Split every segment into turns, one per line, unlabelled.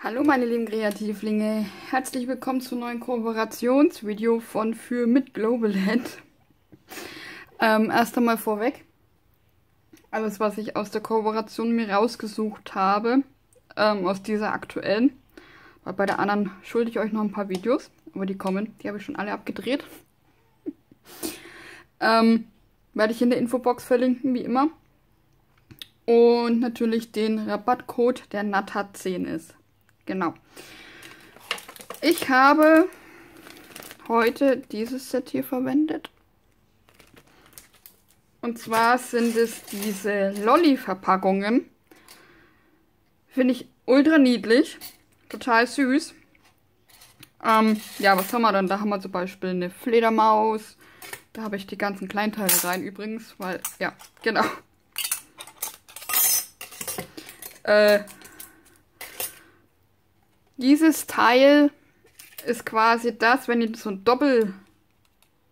Hallo meine lieben Kreativlinge, herzlich willkommen zu neuen Kooperationsvideo von Für mit Globalhead. Ähm, erst einmal vorweg, alles was ich aus der Kooperation mir rausgesucht habe, ähm, aus dieser aktuellen, weil bei der anderen schulde ich euch noch ein paar Videos, aber die kommen, die habe ich schon alle abgedreht. ähm, werde ich in der Infobox verlinken, wie immer. Und natürlich den Rabattcode, der NATA10 ist. Genau. Ich habe heute dieses Set hier verwendet. Und zwar sind es diese Lolli-Verpackungen. Finde ich ultra niedlich. Total süß. Ähm, ja, was haben wir dann? Da haben wir zum Beispiel eine Fledermaus. Da habe ich die ganzen Kleinteile rein übrigens, weil, ja, genau. Äh, dieses Teil ist quasi das, wenn ihr so ein Doppel...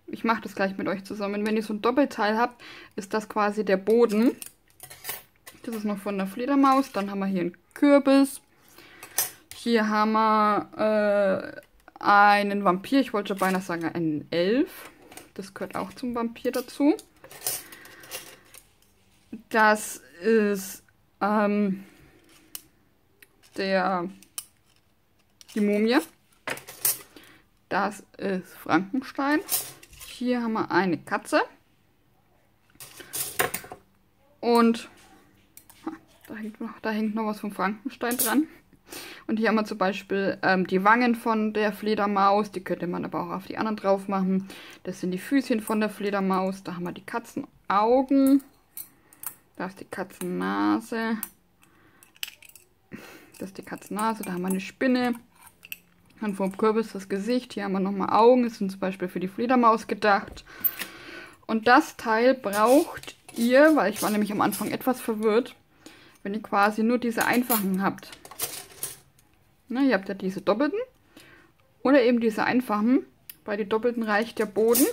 Ich mache das gleich mit euch zusammen. Wenn ihr so ein Doppelteil habt, ist das quasi der Boden. Das ist noch von der Fledermaus. Dann haben wir hier einen Kürbis. Hier haben wir äh, einen Vampir. Ich wollte beinahe sagen einen Elf. Das gehört auch zum Vampir dazu. Das ist ähm, der die Mumie. Das ist Frankenstein. Hier haben wir eine Katze. Und da hängt, noch, da hängt noch was von Frankenstein dran. Und hier haben wir zum Beispiel ähm, die Wangen von der Fledermaus. Die könnte man aber auch auf die anderen drauf machen. Das sind die Füßchen von der Fledermaus. Da haben wir die Katzenaugen. Da ist die Katzennase. Das ist die Katzennase. Da haben wir eine Spinne. Dann vom Kürbis das Gesicht. Hier haben wir nochmal Augen. Das sind zum Beispiel für die Fledermaus gedacht. Und das Teil braucht ihr, weil ich war nämlich am Anfang etwas verwirrt, wenn ihr quasi nur diese einfachen habt. Na, ihr habt ja diese doppelten oder eben diese einfachen. Bei den doppelten reicht der Boden.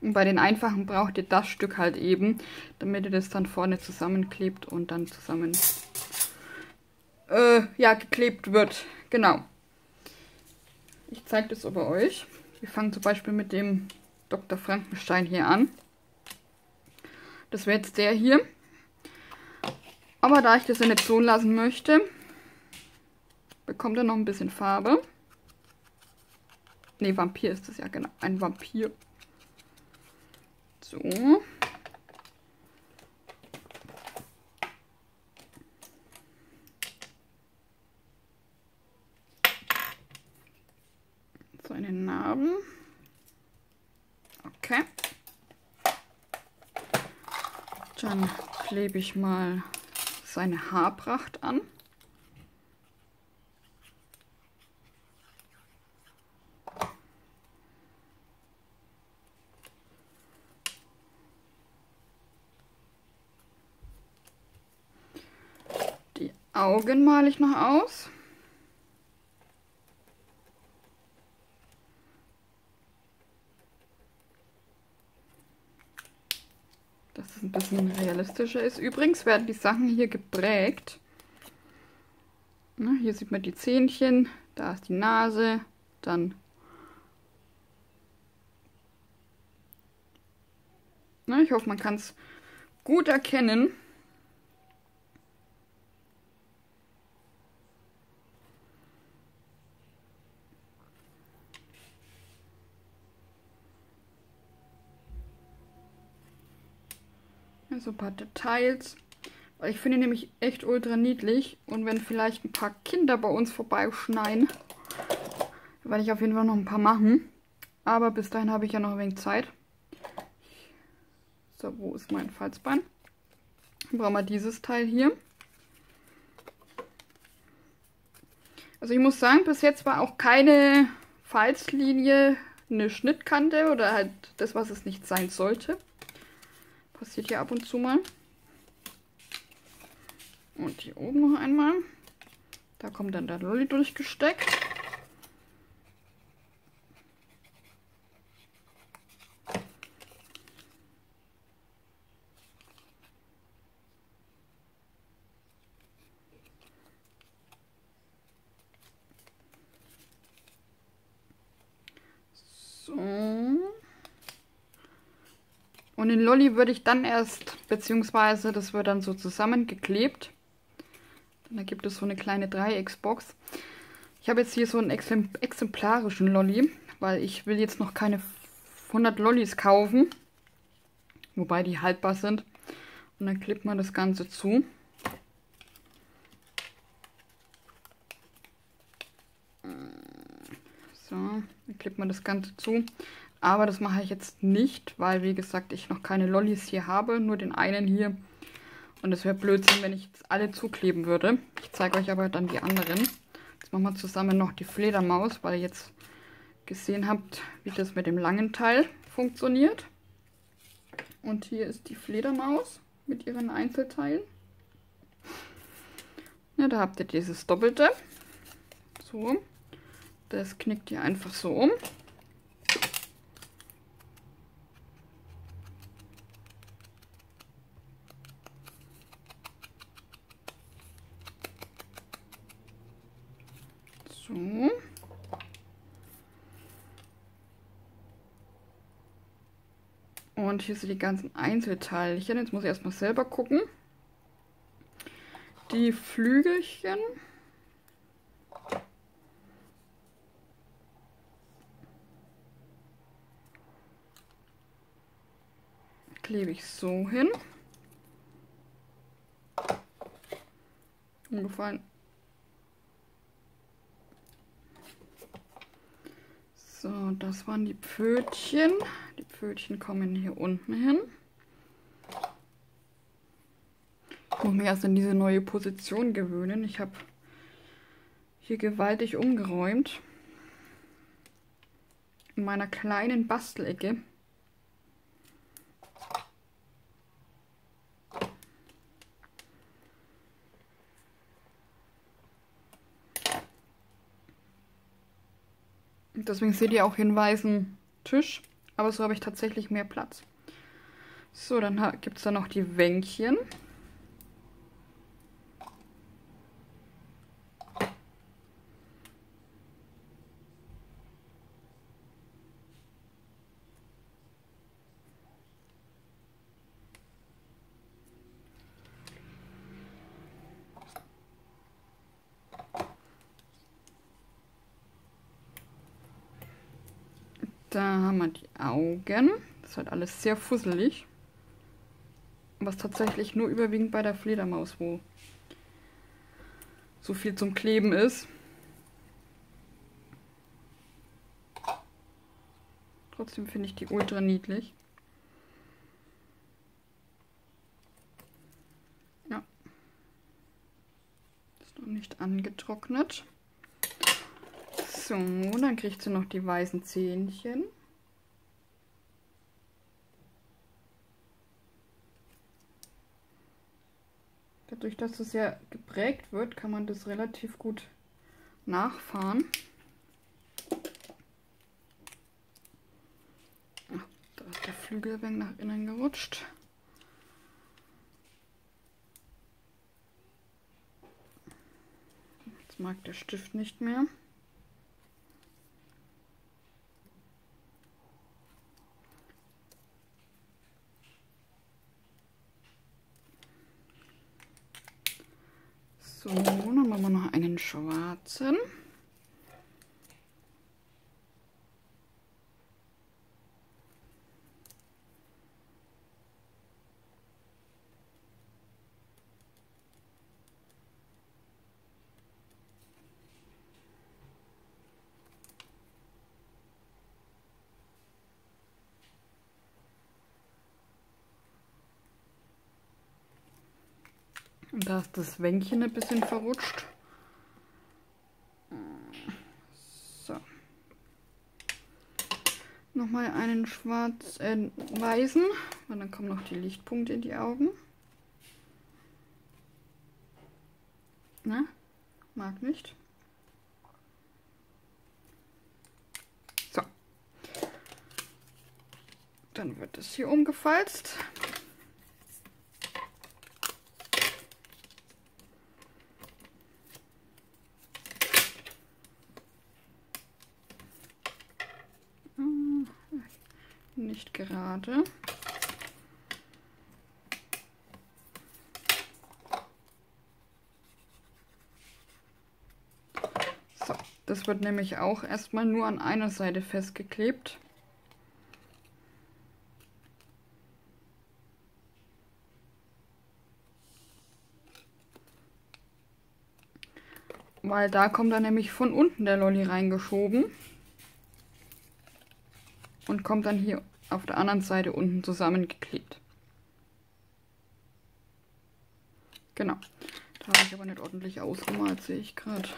Und bei den einfachen braucht ihr das Stück halt eben, damit ihr das dann vorne zusammenklebt und dann zusammen äh, ja, geklebt wird. Genau. Ich zeige das aber euch. Wir fangen zum Beispiel mit dem Dr. Frankenstein hier an. Das wäre jetzt der hier. Aber da ich das ja nicht so lassen möchte, bekommt er noch ein bisschen Farbe. Ne, Vampir ist das ja, genau. Ein Vampir. So. seine Narben. Okay. Dann klebe ich mal seine Haarpracht an. Die Augen male ich noch aus. Ein bisschen realistischer ist. Übrigens werden die Sachen hier geprägt. Na, hier sieht man die Zähnchen, da ist die Nase, dann Na, ich hoffe, man kann es gut erkennen. So ein paar Details. Weil ich finde nämlich echt ultra niedlich. Und wenn vielleicht ein paar Kinder bei uns vorbeischneien, werde ich auf jeden Fall noch ein paar machen. Aber bis dahin habe ich ja noch ein wenig Zeit. So, wo ist mein Falzbein? Dann brauchen wir dieses Teil hier. Also ich muss sagen, bis jetzt war auch keine Falzlinie eine Schnittkante oder halt das, was es nicht sein sollte. Passiert hier ab und zu mal. Und hier oben noch einmal. Da kommt dann der Lolli durchgesteckt. Und den Lolli würde ich dann erst, beziehungsweise das wird dann so zusammengeklebt. Da gibt es so eine kleine Dreiecksbox. Ich habe jetzt hier so einen exemplarischen Lolli, weil ich will jetzt noch keine 100 Lollis kaufen. Wobei die haltbar sind. Und dann klebt man das Ganze zu. So, dann klebt man das Ganze zu. Aber das mache ich jetzt nicht, weil wie gesagt ich noch keine Lollis hier habe, nur den einen hier. Und es wäre Blödsinn, wenn ich jetzt alle zukleben würde. Ich zeige euch aber dann die anderen. Jetzt machen wir zusammen noch die Fledermaus, weil ihr jetzt gesehen habt, wie das mit dem langen Teil funktioniert. Und hier ist die Fledermaus mit ihren Einzelteilen. Ja, da habt ihr dieses Doppelte. So. Das knickt ihr einfach so um. So. Und hier sind die ganzen Einzelteilchen. Jetzt muss ich erstmal selber gucken. Die Flügelchen. Klebe ich so hin. Umgefallen. So, das waren die Pfötchen. Die Pfötchen kommen hier unten hin. Ich muss mich erst in diese neue Position gewöhnen. Ich habe hier gewaltig umgeräumt. In meiner kleinen Bastelecke. Deswegen seht ihr auch hier einen weißen Tisch. Aber so habe ich tatsächlich mehr Platz. So, dann gibt es da noch die Wänkchen. Da haben wir die Augen. Das halt alles sehr fusselig. Was tatsächlich nur überwiegend bei der Fledermaus, wo so viel zum Kleben ist. Trotzdem finde ich die ultra niedlich. Ja. Ist noch nicht angetrocknet. So, dann kriegt sie noch die weißen Zähnchen. Dadurch, dass es ja geprägt wird, kann man das relativ gut nachfahren. Ach, da ist der Flügel nach innen gerutscht. Jetzt mag der Stift nicht mehr. So, dann machen wir noch einen schwarzen. Und da ist das Wänkchen ein bisschen verrutscht. So. Nochmal einen schwarz, äh, weißen. Und dann kommen noch die Lichtpunkte in die Augen. Na, mag nicht. So. Dann wird es hier umgefalzt. nicht gerade. So, das wird nämlich auch erstmal nur an einer Seite festgeklebt. Weil da kommt dann nämlich von unten der Lolli reingeschoben. Und kommt dann hier auf der anderen Seite unten zusammengeklebt. Genau. Da habe ich aber nicht ordentlich ausgemalt, sehe ich gerade.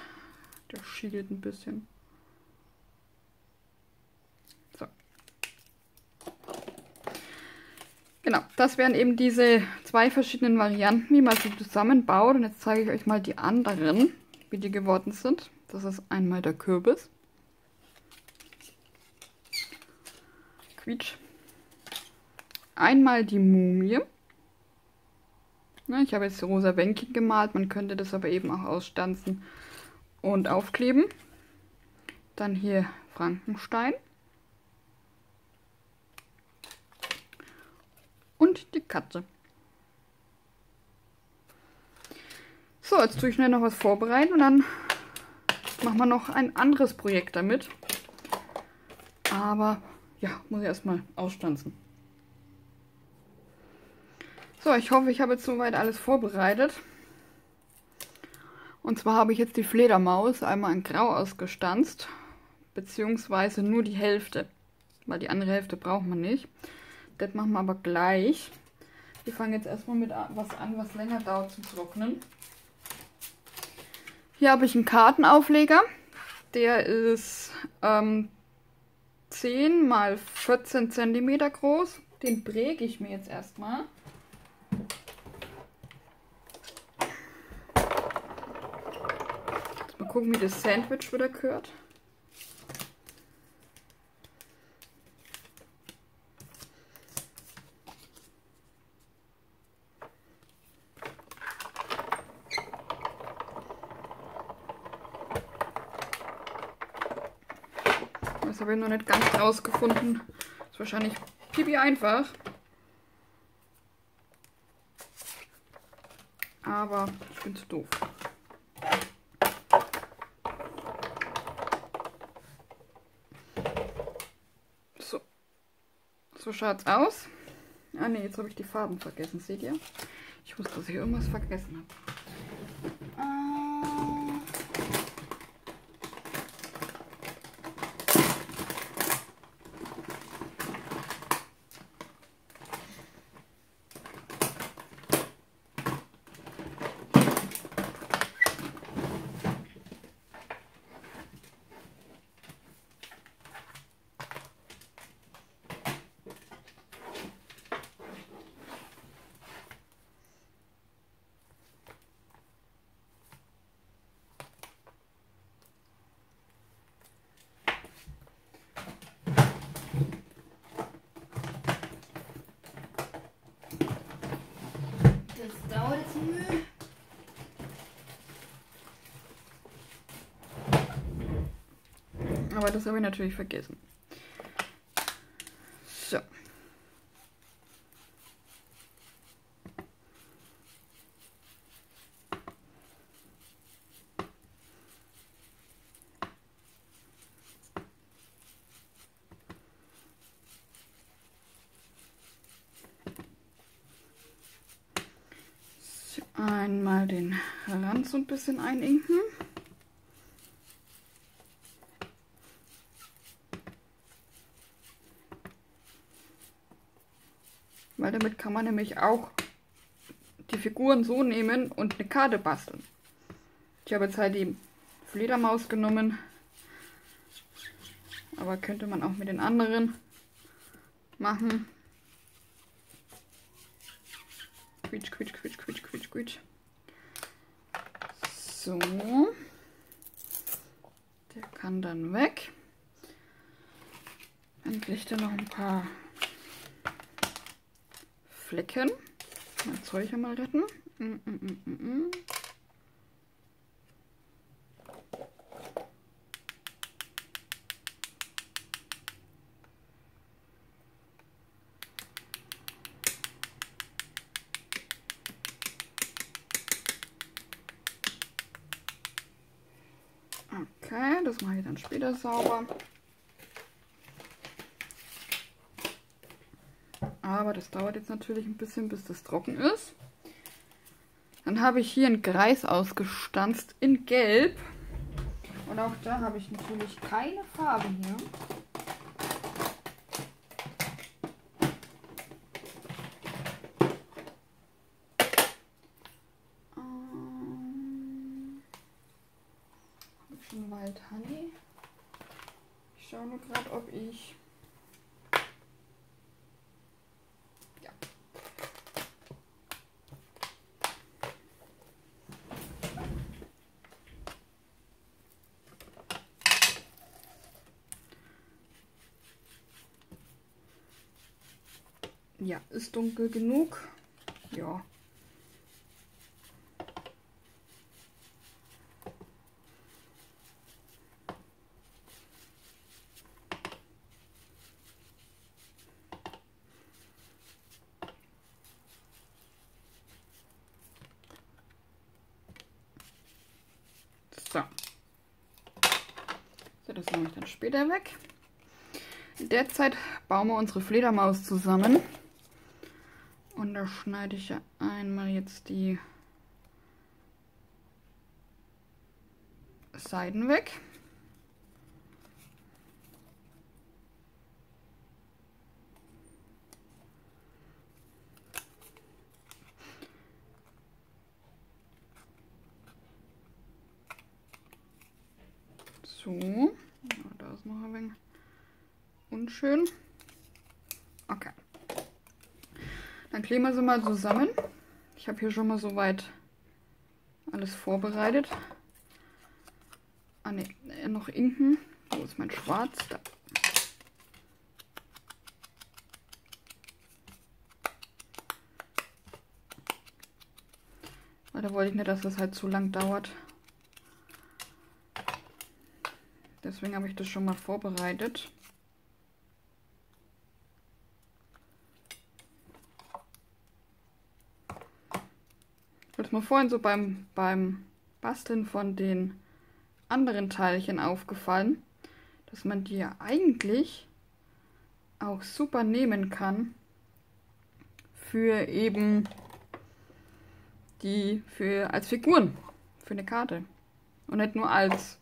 Der schielt ein bisschen. So. Genau, das wären eben diese zwei verschiedenen Varianten, wie man sie zusammenbaut. Und jetzt zeige ich euch mal die anderen wie die geworden sind. Das ist einmal der Kürbis. Quietsch. Einmal die Mumie. Ich habe jetzt rosa Bänkchen gemalt, man könnte das aber eben auch ausstanzen und aufkleben. Dann hier Frankenstein. Und die Katze. So, jetzt tue ich schnell noch was vorbereiten und dann machen wir noch ein anderes Projekt damit. Aber ja, muss ich erstmal ausstanzen. So, ich hoffe, ich habe jetzt soweit alles vorbereitet. Und zwar habe ich jetzt die Fledermaus einmal in Grau ausgestanzt, beziehungsweise nur die Hälfte, weil die andere Hälfte braucht man nicht. Das machen wir aber gleich. Wir fangen jetzt erstmal mit was an, was länger dauert zu trocknen. Hier habe ich einen Kartenaufleger. Der ist ähm, 10 mal 14 cm groß. Den präge ich mir jetzt erstmal. Mal gucken, wie das Sandwich wieder gehört. Das habe ich noch nicht ganz rausgefunden. Ist wahrscheinlich pipi einfach. Aber ich bin zu doof. So. So schaut's aus. Ah ne, jetzt habe ich die Farben vergessen, seht ihr? Ich wusste, dass ich irgendwas vergessen habe. Aber das habe ich natürlich vergessen. So. Einmal den Rand so ein bisschen eininken. Damit kann man nämlich auch die Figuren so nehmen und eine Karte basteln. Ich habe jetzt halt die Fledermaus genommen. Aber könnte man auch mit den anderen machen. Quietsch, quietsch, quietsch, quietsch, quietsch, quietsch. So. Der kann dann weg. Dann kriegt noch ein paar Flecken. Ich ja mal retten. Mm, mm, mm, Okay, das mache ich dann später sauber. Aber das dauert jetzt natürlich ein bisschen, bis das trocken ist. Dann habe ich hier einen Kreis ausgestanzt in Gelb. Und auch da habe ich natürlich keine Farbe hier. Ähm, schon Wild Honey? Ich schaue nur gerade, ob ich Ja, ist dunkel genug. Ja. So. So, das nehme ich dann später weg. In der Zeit bauen wir unsere Fledermaus zusammen. Und da schneide ich ja einmal jetzt die Seiten weg. So, da ist noch ein wenig unschön. Okay. Dann kleben wir sie mal zusammen. Ich habe hier schon mal soweit alles vorbereitet. Ah ne, noch Inken. Wo ist mein Schwarz? Da. Weil da wollte ich nicht, dass das halt zu lang dauert. Deswegen habe ich das schon mal vorbereitet. Ist mir vorhin so beim, beim Basteln von den anderen Teilchen aufgefallen, dass man die ja eigentlich auch super nehmen kann für eben die für als Figuren für eine Karte und nicht nur als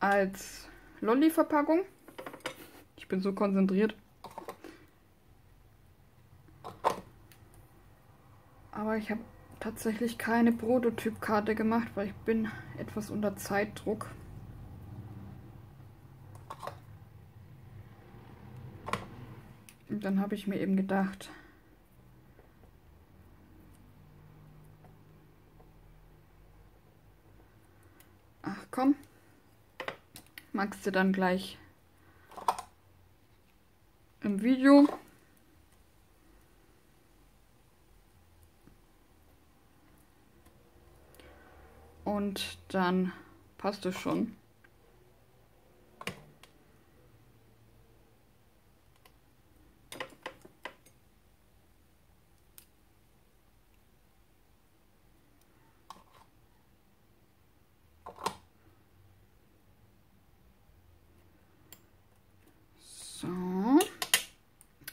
als Lolli-Verpackung. Ich bin so konzentriert. Aber ich habe tatsächlich keine Prototypkarte gemacht, weil ich bin etwas unter Zeitdruck. Und dann habe ich mir eben gedacht, ach komm, magst du dann gleich im Video und dann passt es schon.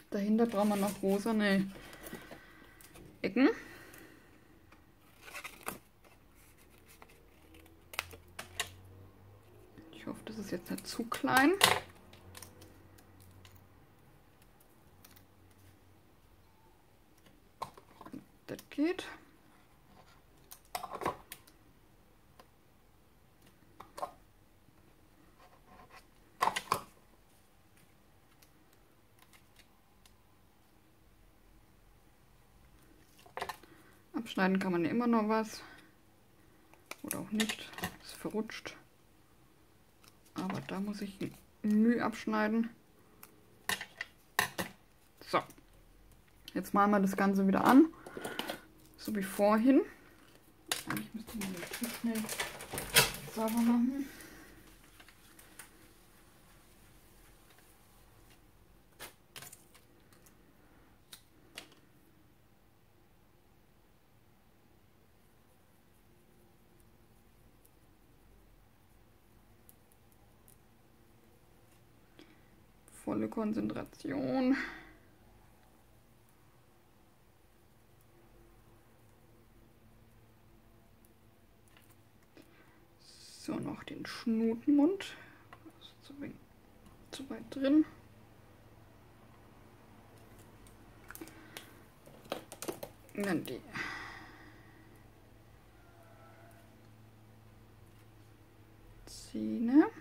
Dahinter brauchen wir noch rosane Ecken. Jetzt nicht zu klein. Das geht. Abschneiden kann man immer noch was. Oder auch nicht. Ist verrutscht. Da muss ich Mühe abschneiden. So. Jetzt malen wir das Ganze wieder an. So wie vorhin. Eigentlich müsste man den Tisch schnell sauber machen. Volle Konzentration. So, noch den Schnutenmund. Zu, zu weit drin. Und dann die Zähne.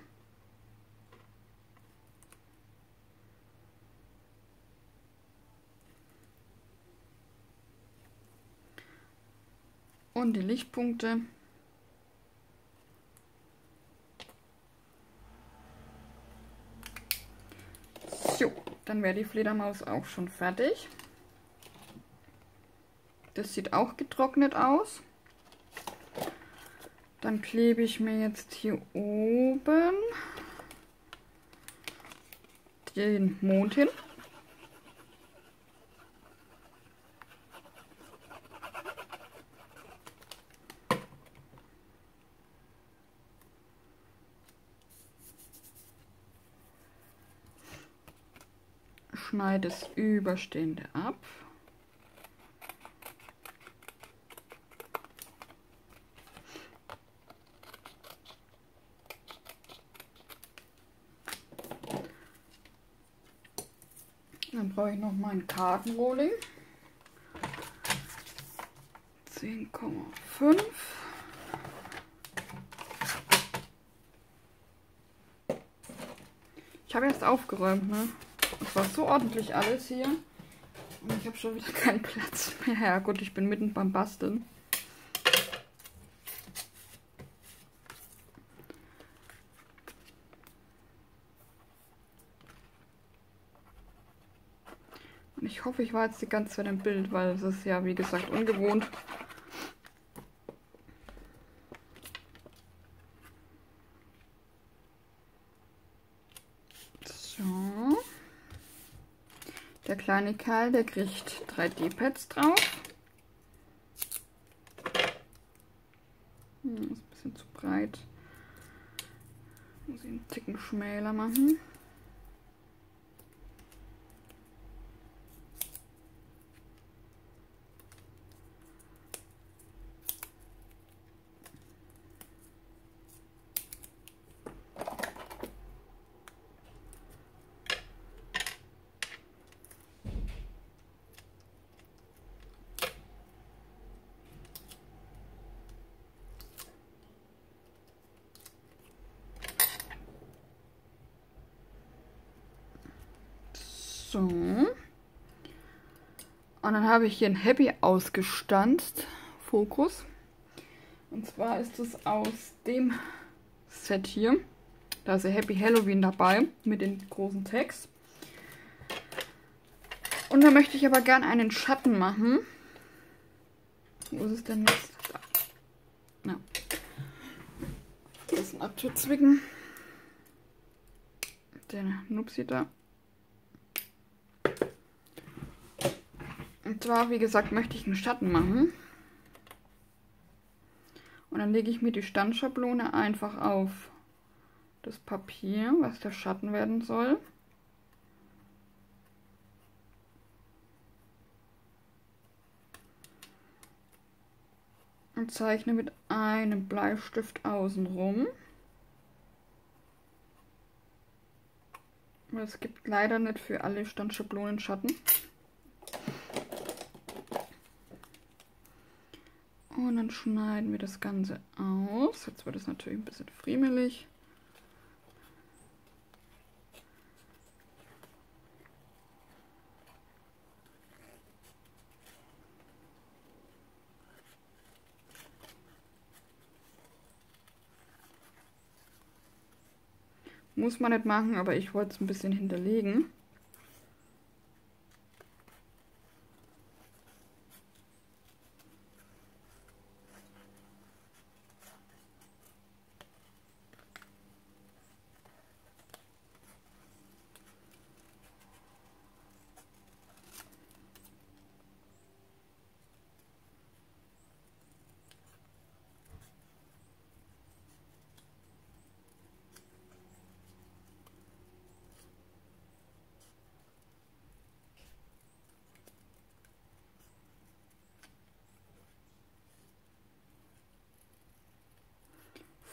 Und die Lichtpunkte. So, dann wäre die Fledermaus auch schon fertig. Das sieht auch getrocknet aus. Dann klebe ich mir jetzt hier oben den Mond hin. Schneide das Überstehende ab. Dann brauche ich noch mein Kartenrolling. 10,5. Ich habe erst aufgeräumt, ne? Es war so ordentlich alles hier. Und ich habe schon wieder keinen Platz mehr. Ja gut, ich bin mitten beim Basteln. Und ich hoffe, ich war jetzt die ganze Zeit im Bild, weil es ist ja, wie gesagt, ungewohnt. So. Der kleine Kerl, der kriegt 3D-Pads drauf. Hm, ist ein bisschen zu breit. Muss ich einen Ticken schmäler machen. So. Und dann habe ich hier ein Happy ausgestanzt. Fokus. Und zwar ist es aus dem Set hier. Da ist ein Happy Halloween dabei mit den großen Tags. Und da möchte ich aber gern einen Schatten machen. Wo ist es denn jetzt? Da. Ja. Ist ein abzuzwicken. Der Nupsi da. Und zwar, wie gesagt, möchte ich einen Schatten machen. Und dann lege ich mir die Standschablone einfach auf das Papier, was der Schatten werden soll. Und zeichne mit einem Bleistift außenrum. Es gibt leider nicht für alle Standschablonen Schatten. Und dann schneiden wir das Ganze aus. Jetzt wird es natürlich ein bisschen friemelig. Muss man nicht machen, aber ich wollte es ein bisschen hinterlegen.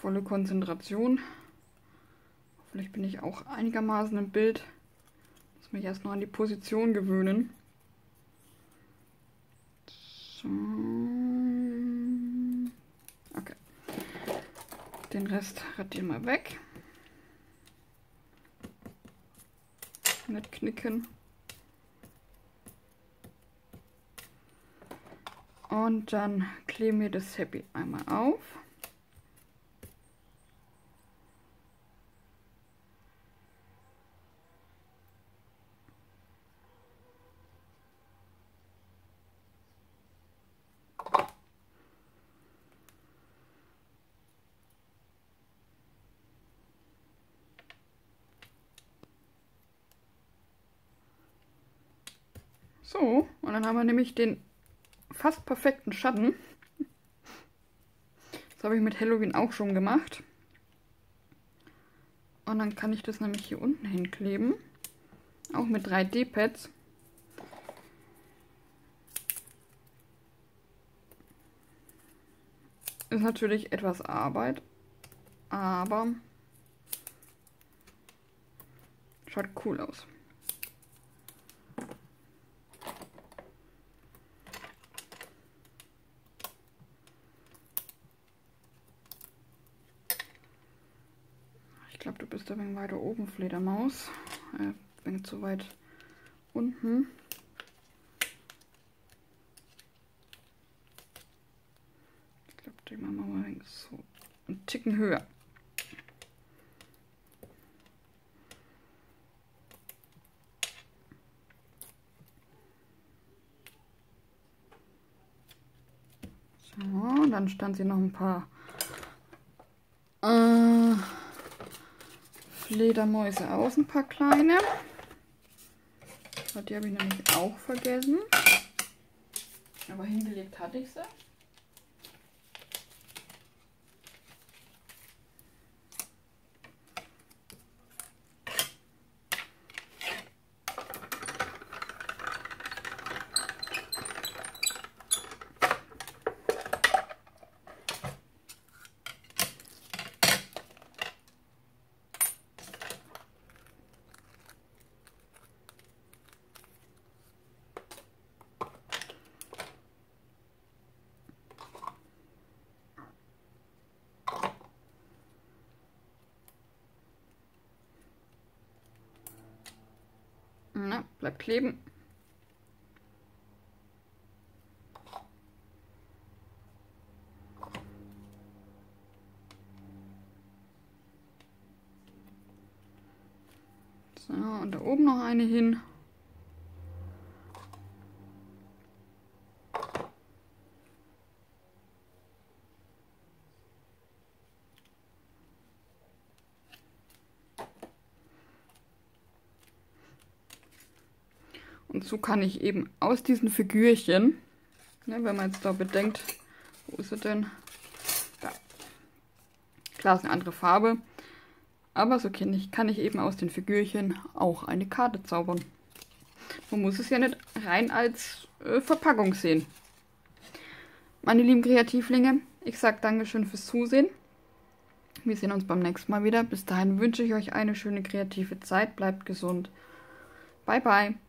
Volle Konzentration. Vielleicht bin ich auch einigermaßen im Bild. Muss mich erst noch an die Position gewöhnen. So. Okay. Den Rest radieren wir weg. Nicht knicken. Und dann kleben wir das Happy einmal auf. So, und dann haben wir nämlich den fast perfekten Schatten. Das habe ich mit Halloween auch schon gemacht. Und dann kann ich das nämlich hier unten hinkleben. Auch mit 3D-Pads. Ist natürlich etwas Arbeit, aber schaut cool aus. Ein wenig weiter oben, Fledermaus. Äh, ein wenig zu weit unten. Ich glaube, die machen wir so einen Ticken höher. So, dann stand sie noch ein paar Fledermäuse aus, ein paar kleine. Die habe ich nämlich auch vergessen. Aber hingelegt hatte ich sie. Na, bleibt kleben. So, und da oben noch eine hin. So kann ich eben aus diesen Figürchen, ne, wenn man jetzt da bedenkt, wo ist sie denn? Da. Klar ist eine andere Farbe, aber so kann ich, kann ich eben aus den Figürchen auch eine Karte zaubern. Man muss es ja nicht rein als äh, Verpackung sehen. Meine lieben Kreativlinge, ich sage Dankeschön fürs Zusehen. Wir sehen uns beim nächsten Mal wieder. Bis dahin wünsche ich euch eine schöne kreative Zeit. Bleibt gesund. Bye, bye.